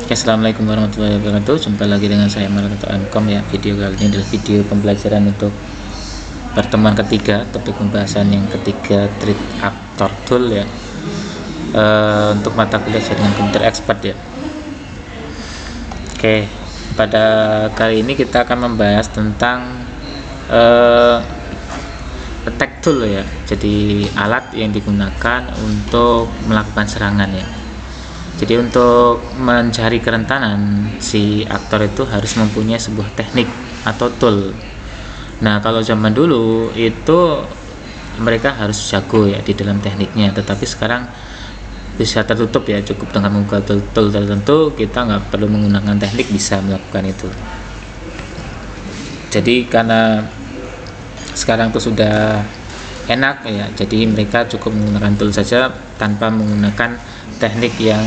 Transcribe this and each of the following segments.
Oke, Assalamualaikum warahmatullahi wabarakatuh. Jumpa lagi dengan saya Maranto Ankom. Ya Video kali ini adalah video pembelajaran untuk pertemuan ketiga Topik pembahasan yang ketiga Treat Actor Tool ya. E, Untuk mata kuliah jaringan komputer expert ya. Oke, pada kali ini kita akan membahas tentang e, attack tool ya. Jadi alat yang digunakan untuk melakukan serangan ya jadi untuk mencari kerentanan si aktor itu harus mempunyai sebuah teknik atau tool. Nah kalau zaman dulu itu mereka harus jago ya di dalam tekniknya. Tetapi sekarang bisa tertutup ya cukup dengan membuka tool, tool tertentu. Kita nggak perlu menggunakan teknik bisa melakukan itu. Jadi karena sekarang itu sudah enak ya jadi mereka cukup menggunakan tool saja tanpa menggunakan teknik yang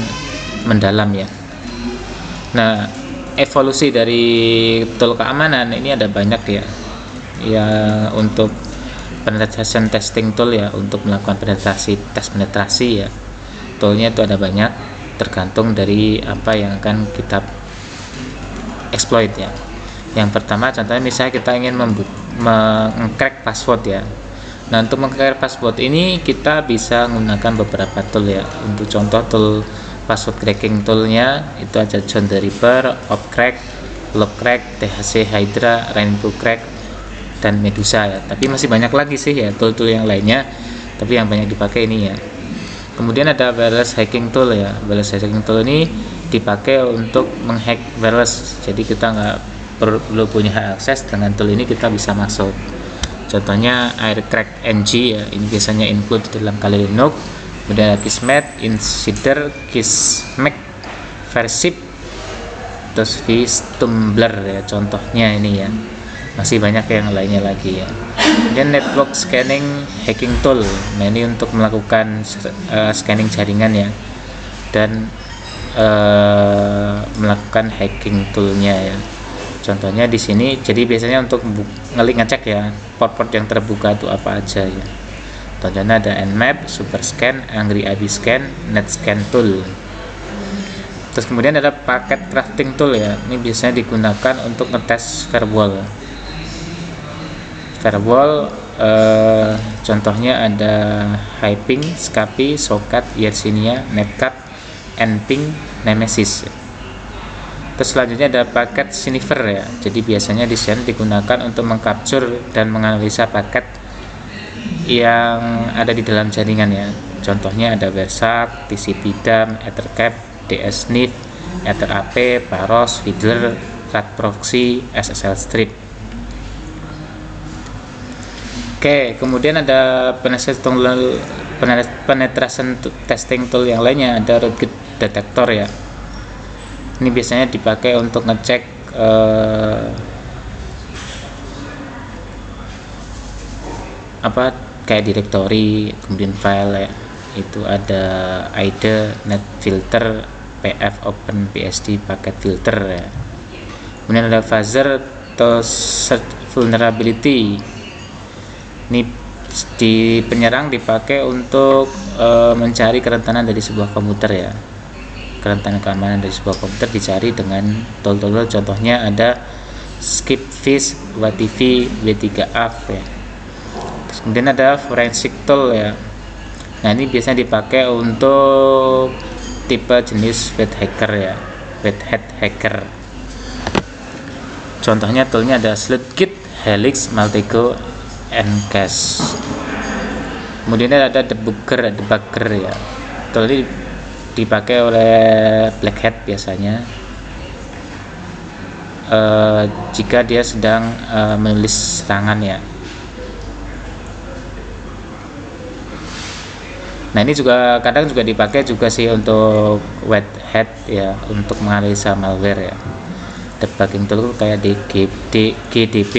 mendalam ya. Nah evolusi dari tool keamanan ini ada banyak ya. Ya untuk penetration testing tool ya untuk melakukan penetrasi tes penetrasi ya. Toolnya itu ada banyak tergantung dari apa yang akan kita exploit ya. Yang pertama contohnya misalnya kita ingin mengcrack password ya. Nah untuk mengcrack password ini kita bisa menggunakan beberapa tool ya. Untuk contoh tool password cracking toolnya itu ada John the Ripper, Opcrack, Lockcrack, THC Hydra, Rainbow Crack, dan Medusa ya. Tapi masih banyak lagi sih ya tool-tool yang lainnya. Tapi yang banyak dipakai ini ya. Kemudian ada wireless hacking tool ya. Wireless hacking tool ini dipakai untuk menghack wireless. Jadi kita nggak perlu punya akses dengan tool ini kita bisa masuk. Contohnya Aircrack NG ya. Ini biasanya include dalam Kali Linux kemudian ada Kismet, Insider, Kismek, Versip, terus Tumbler ya contohnya ini ya. Masih banyak yang lainnya lagi ya. Kemudian network scanning hacking tool nah ini untuk melakukan uh, scanning jaringan ya. Dan uh, melakukan hacking toolnya ya. Contohnya di sini jadi biasanya untuk ngelik ngecek ya port-port yang terbuka itu apa aja ya Contohnya ada Nmap, Superscan, Angry ID Scan, NetScan Tool. Terus kemudian ada paket crafting tool ya. Ini biasanya digunakan untuk ngetes firewall. Firewall eh, contohnya ada Hyping, Scapi, Socket, Yersinia, Netcat, Nping, Nemesis. Terus selanjutnya ada paket Sinifer ya. Jadi biasanya di digunakan untuk mengcapture dan menganalisa paket yang ada di dalam jaringan ya contohnya ada Versak, TCP DAM, Ethercap, DSNIF, EtherAP, Paros, Fiddler, Rat Proxy, SSL Strip Oke, kemudian ada penetration testing tool yang lainnya, ada rootkit detector ya. Ini biasanya dipakai untuk ngecek uh, apa kayak directory kemudian file ya. Itu ada IDE net filter PF open PSD paket filter ya. Kemudian ada fuzzer atau search vulnerability. Ini di penyerang dipakai untuk e, mencari kerentanan dari sebuah komputer ya. Kerentanan keamanan dari sebuah komputer dicari dengan tool-tool contohnya ada skip fish WTV W3AF ya kemudian ada forensic tool ya. Nah ini biasanya dipakai untuk tipe jenis wet hacker ya. Wet hat hacker. Contohnya toolnya ada Slutkit, Helix, Maltego, Encast kemudian ada debugger debugger ya. Tool ini dipakai oleh black hat biasanya. Uh, jika dia sedang uh, menulis serangan ya Nah ini juga kadang juga dipakai juga sih untuk wet hat ya untuk menganalisa malware ya. Debugging tool kayak DGD, GDB,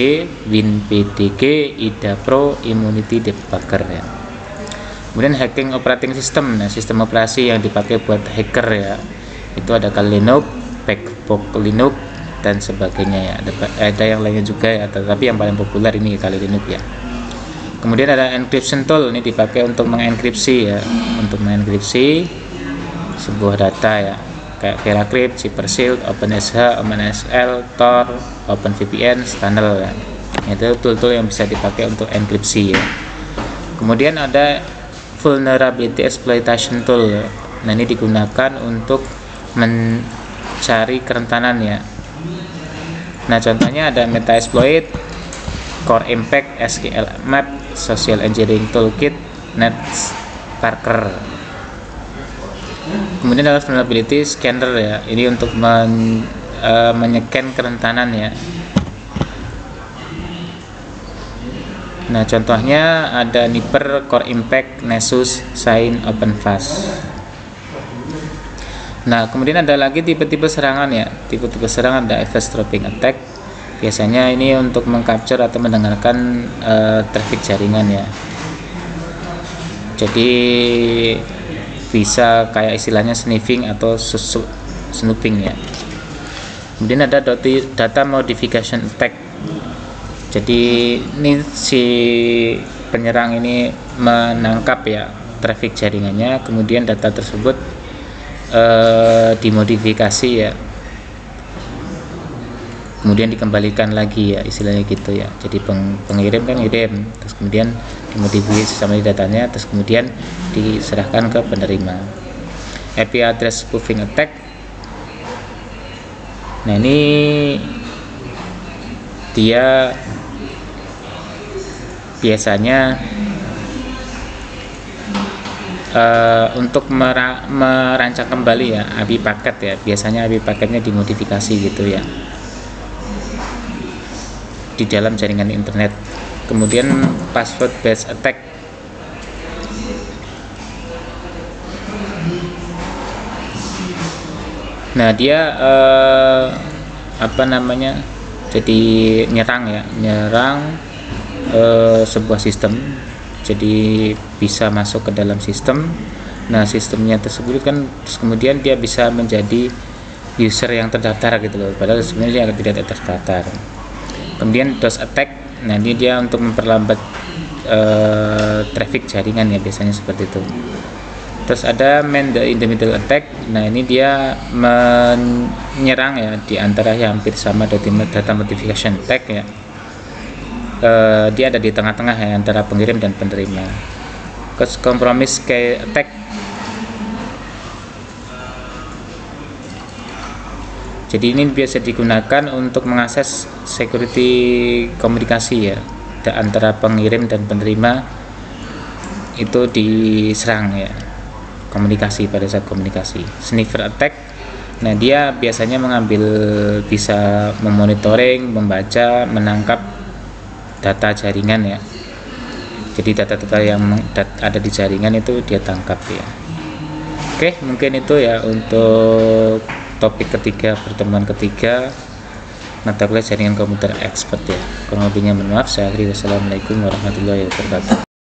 WinPDG, IDA Pro, Immunity Debugger ya. Kemudian hacking operating system, nah sistem operasi yang dipakai buat hacker ya. Itu ada Kali Linux, Backbox Linux dan sebagainya ya. Ada, ada yang lainnya juga ya, tetapi yang paling populer ini Kali Linux ya kemudian ada encryption tool ini dipakai untuk mengenkripsi ya untuk mengenkripsi sebuah data ya kayak VeraCrypt, Cybershield, OpenSH, OpenSL, Tor, OpenVPN, Tunnel ya. Itu tool-tool yang bisa dipakai untuk enkripsi ya. Kemudian ada vulnerability exploitation tool. Ya. Nah, ini digunakan untuk mencari kerentanan ya. Nah, contohnya ada Metasploit, Core Impact, SQL Map, Social Engineering Toolkit, NetSparker. Kemudian ada vulnerability scanner ya. Ini untuk men, uh, menyeken kerentanan ya. Nah, contohnya ada Nipper, Core Impact, Nessus, Sign, OpenFast. Nah, kemudian ada lagi tipe-tipe serangan ya. Tipe-tipe serangan ada eavesdropping attack. Biasanya ini untuk mengcapture atau mendengarkan uh, traffic jaringan ya. Jadi bisa kayak istilahnya sniffing atau snooping ya. Kemudian ada data modification attack jadi ini si penyerang ini menangkap ya traffic jaringannya kemudian data tersebut eh, dimodifikasi ya kemudian dikembalikan lagi ya istilahnya gitu ya. Jadi peng, pengirim kan ngirim terus kemudian dimodifikasi sama datanya terus kemudian diserahkan ke penerima. IP address spoofing attack. Nah ini dia biasanya uh, untuk mera merancang kembali ya API paket ya. Biasanya API paketnya dimodifikasi gitu ya di dalam jaringan internet. Kemudian password based attack. Nah dia uh, apa namanya jadi nyerang ya. Nyerang uh, sebuah sistem. Jadi bisa masuk ke dalam sistem. Nah sistemnya tersebut kan terus kemudian dia bisa menjadi user yang terdaftar gitu loh. Padahal sebenarnya tidak terdaftar kemudian DOS attack nah ini dia untuk memperlambat uh, traffic jaringan ya biasanya seperti itu. Terus ada man the in the middle attack nah ini dia menyerang ya di antara yang hampir sama data modification attack ya. Uh, dia ada di tengah-tengah ya antara pengirim dan penerima. Kompromis kayak attack jadi ini biasa digunakan untuk mengakses security komunikasi ya. Antara pengirim dan penerima itu diserang ya. Komunikasi pada saat komunikasi. Sniffer attack nah dia biasanya mengambil bisa memonitoring membaca menangkap data jaringan ya. Jadi data-data yang ada di jaringan itu dia tangkap ya. Oke mungkin itu ya untuk topik ketiga pertemuan ketiga. Mata kuliah jaringan komputer expert ya. Kurang lebihnya mohon maaf. Saya akhiri. Wassalamualaikum warahmatullahi wabarakatuh